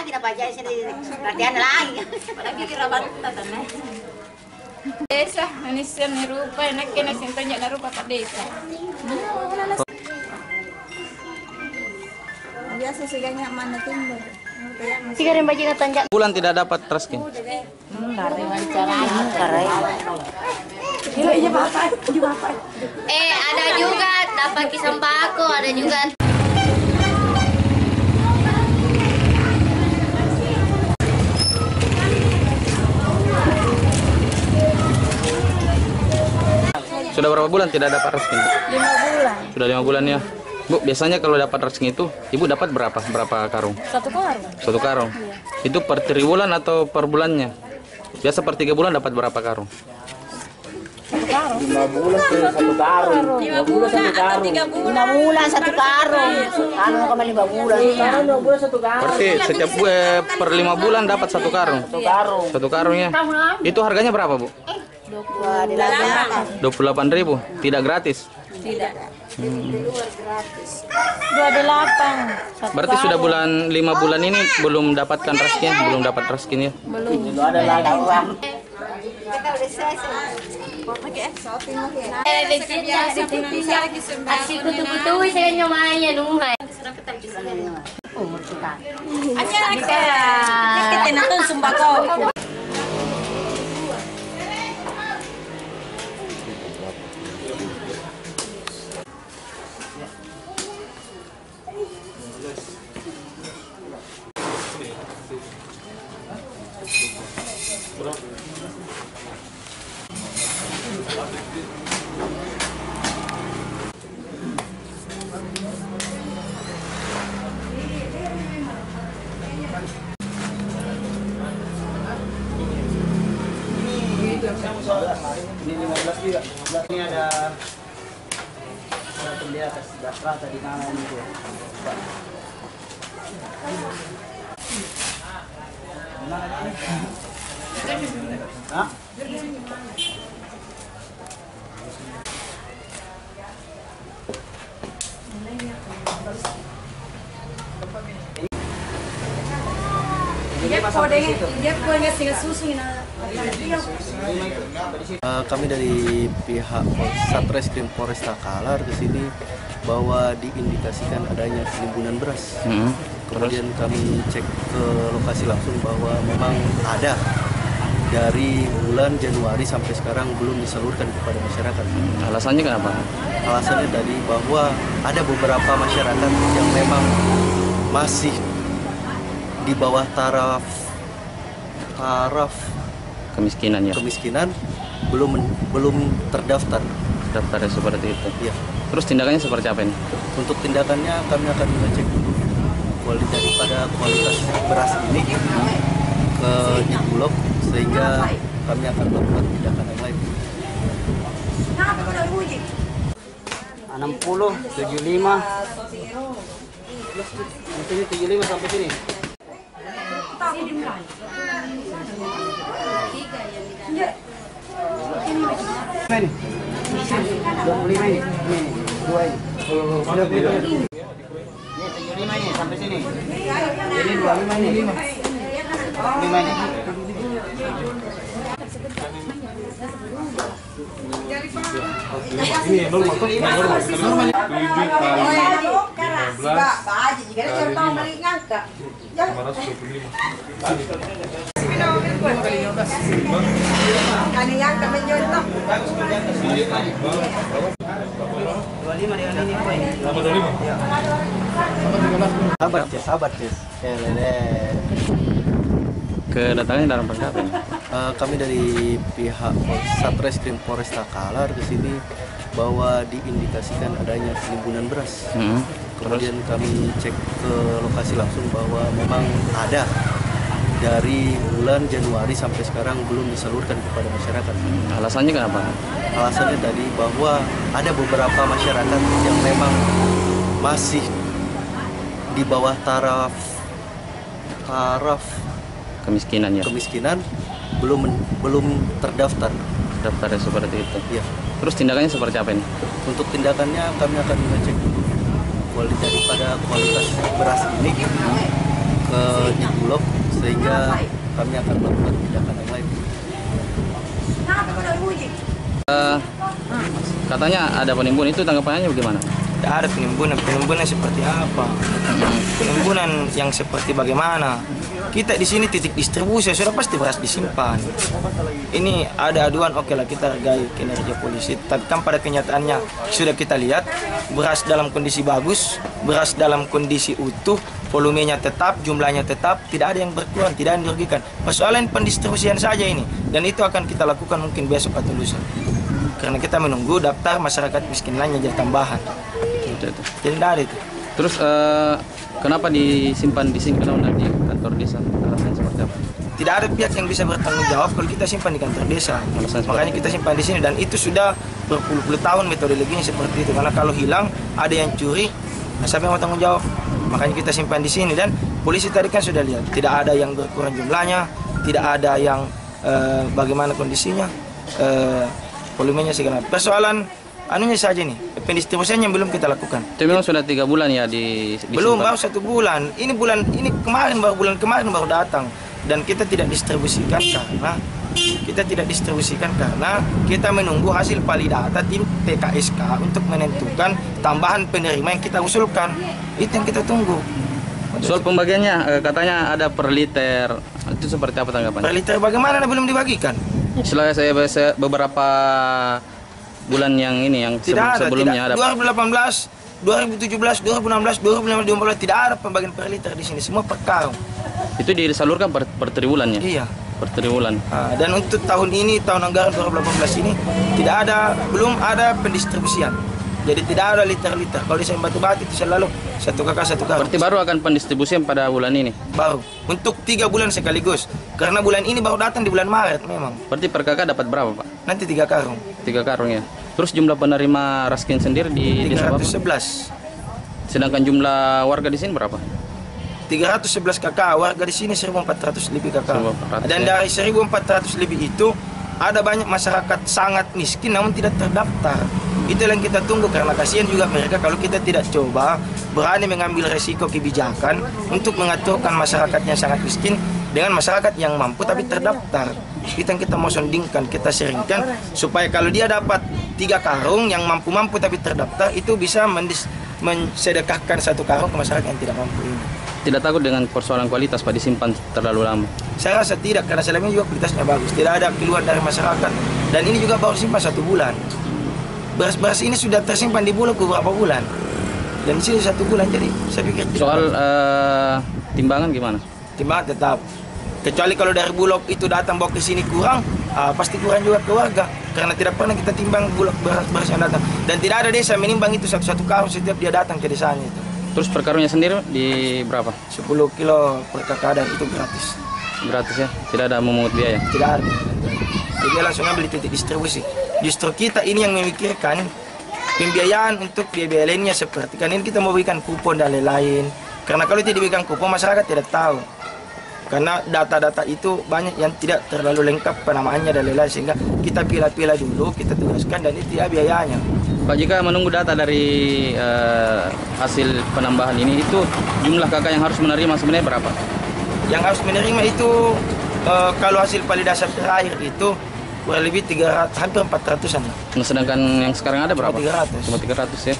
lagi dapat aja sini latihan lagi. Lagi kira bantat na. Desa, manisya ni rupa, nakin na sintanya na rupa ka desa. Biasa seganya mana timbul. Tiga rin baju tanjak. Bulan tidak dapat raskin. Eh ada juga dapat kisambako, ada juga Sudah berapa bulan tidak dapat raskin? Lima bulan. Sudah lima bulan ya. Bu, biasanya kalau dapat raskin itu, ibu dapat berapa? Berapa karung? Satu karung. Satu karung. Itu per triwulan atau per bulannya? Biasa per tiga bulan dapat berapa karung? Lima bulan satu karung. Lima bulan satu karung. Karung ke mana lima bulan? Karung dua bulan satu karung. Berarti setiap eh, per lima bulan dapat satu karung. Satu karung. Satu karung ya. Itu harganya berapa bu? Dua di lapangan. Dua puluh delapan ribu. Tidak gratis. Dua delapan. Satu Berarti sudah bulan lima bulan ini belum dapatkan raskin, belum dapat raskin ya? Eh, becita, si putisa, así kutu-kutu, saya nyomanya numay. Kita nonton sumbako. Ini ada ada di atas dasar tadi. Mana ini? Hah? Eh, kami dari pihak Satreskrim Polresta Kalar ke sini bahwa diindikasikan adanya penimbunan beras. Hmm. Kemudian kami cek ke lokasi langsung bahwa memang ada dari bulan Januari sampai sekarang belum disalurkan kepada masyarakat. Alasannya kenapa? Alasannya tadi bahwa ada beberapa masyarakat yang memang masih di bawah taraf taraf Kemiskinan ya. kemiskinan belum belum terdaftar. Daftarnya seperti itu. Ya. Terus tindakannya seperti apa ini? Untuk tindakannya kami akan mengecek dulu kualitas daripada kualitas beras ini ke di bulog sehingga kami akan melakukan tindakan yang lain. 60, 75. Ini 75 sampai sini. Ini. 25 ini. Ini, dua ini. Ini 75 ini sampai sini. Ini 25 ini. 5 ini. Sabar, Cis, sabar, Cis. Ya, Lele. Kedatangannya dalam rangka apa ini? Eh, kami dari pihak Satreskrim Polresta Kalar ke sini bahwa diindikasikan adanya penimbunan beras. Hmm. Terus Kemudian kami cek ke lokasi langsung bahwa memang ada dari bulan Januari sampai sekarang belum disalurkan kepada masyarakat. alasannya kenapa? Alasannya tadi bahwa ada beberapa masyarakat yang memang masih di bawah taraf taraf Kemiskinan ya. kemiskinan belum belum terdaftar. Daftarnya seperti itu. Ya. Terus tindakannya seperti apa ini? Untuk tindakannya kami akan mengecek dulu kualitas daripada kualitas beras ini ke Bulog sehingga kami akan melakukan tindakan yang lain. Eh, katanya ada penimbun itu tanggapannya bagaimana? Tidak ada penimbunan. Penimbunan seperti apa? Penimbunan yang seperti bagaimana? Kita di sini titik distribusi sudah pasti beras disimpan. Ini ada aduan, oke lah kita hargai kinerja polisi. Tapi kan pada kenyataannya sudah kita lihat beras dalam kondisi bagus, beras dalam kondisi utuh, volumenya tetap, jumlahnya tetap, tidak ada yang berkurang, tidak ada yang dirugikan. Persoalan pendistribusian saja ini, dan itu akan kita lakukan mungkin besok atau lusa. Karena kita menunggu daftar masyarakat miskin lainnya jadi tambahan. Itu, itu. Jadi tidak ada itu. Terus eh, kenapa disimpan di sini kenapa di kantor desa? Alasan seperti apa? Tidak ada pihak yang bisa bertanggung jawab kalau kita simpan di kantor desa. Makanya kita simpan di sini dan itu sudah berpuluh-puluh tahun metodologinya seperti itu. Karena kalau hilang ada yang curi, siapa yang mau tanggung jawab? Makanya kita simpan di sini dan polisi tadi kan sudah lihat tidak ada yang berkurang jumlahnya, tidak ada yang eh, bagaimana kondisinya, eh, volumenya segala. Persoalan anunya saja nih, pendistribusiannya yang belum kita lakukan. Itu memang sudah tiga bulan ya di Belum disimpan? baru satu bulan. Ini bulan ini kemarin baru bulan kemarin baru datang dan kita tidak distribusikan karena kita tidak distribusikan karena kita menunggu hasil validata tim PKSK untuk menentukan tambahan penerima yang kita usulkan. Itu yang kita tunggu. Soal pembagiannya eh, katanya ada per liter. Itu seperti apa Per tanggapannya? liter bagaimana belum dibagikan? Setelah saya beberapa bulan yang ini yang Tidak sebelum- ada. sebelumnya tidak. ada 2018, 2017, 2016, 2015, 2015 tidak ada pembagian per liter di sini. Semua per karung. itu disalurkan per, per triwulan ya? Iya. Per triwulan. Ah, dan untuk tahun ini, tahun anggaran 2018 ini tidak ada, belum ada pendistribusian. Jadi tidak ada liter-liter. Kalau di Seng Batu Batu itu selalu satu kakak satu kakak. Berarti baru akan pendistribusian pada bulan ini. baru untuk tiga bulan sekaligus. Karena bulan ini baru datang di bulan Maret memang. Berarti per kakak dapat berapa pak? Nanti tiga karung. Tiga karung ya. Terus jumlah penerima raskin sendiri di desa Bapak? 311. Sedangkan jumlah warga di sini berapa? 311 kakak, warga di sini 1400 lebih kakak. 1400, Dan ya. dari 1400 lebih itu ada banyak masyarakat sangat miskin namun tidak terdaftar. Itu yang kita tunggu karena kasihan juga mereka kalau kita tidak coba berani mengambil resiko kebijakan untuk mengaturkan masyarakat yang sangat miskin dengan masyarakat yang mampu tapi terdaftar. Itu kita mau sondingkan, kita seringkan supaya kalau dia dapat tiga karung yang mampu-mampu tapi terdaftar itu bisa mendis- mensedekahkan satu karung ke masyarakat yang tidak mampu ini. Tidak takut dengan persoalan kualitas pak disimpan terlalu lama. Saya rasa tidak karena selama ini juga kualitasnya bagus. Tidak ada keluar dari masyarakat dan ini juga baru simpan satu bulan. Beras-beras ini sudah tersimpan di bulog beberapa bulan dan di sini satu bulan jadi saya pikir Soal eh, timbangan gimana? timbangan tetap. Kecuali kalau dari bulog itu datang bawa ke sini kurang, ah, pasti kurang juga ke warga karena tidak pernah kita timbang bulog beras-beras yang datang dan tidak ada desa menimbang itu satu-satu karung setiap dia datang ke desanya itu. Terus per karungnya sendiri di berapa? 10 kilo per kakak dan itu gratis. Gratis ya? Tidak ada memungut biaya? tidak ada. Jadi langsung ambil di titik distribusi. Justru kita ini yang memikirkan pembiayaan untuk biaya-biaya lainnya seperti kan ini kita mau berikan kupon dan lain-lain. Karena kalau tidak diberikan kupon masyarakat tidak tahu. Karena data-data itu banyak yang tidak terlalu lengkap penamaannya dan lain-lain sehingga kita pilih-pilih dulu, kita tugaskan dan itu ya biayanya. Pak jika menunggu data dari eh, hasil penambahan ini itu jumlah kakak yang harus menerima sebenarnya berapa? Yang harus menerima itu eh, kalau hasil validasi terakhir itu kurang lebih 300 hampir 400-an. lah. Nah, sedangkan yang sekarang ada berapa? Cuma 300. Cuma 300 ya.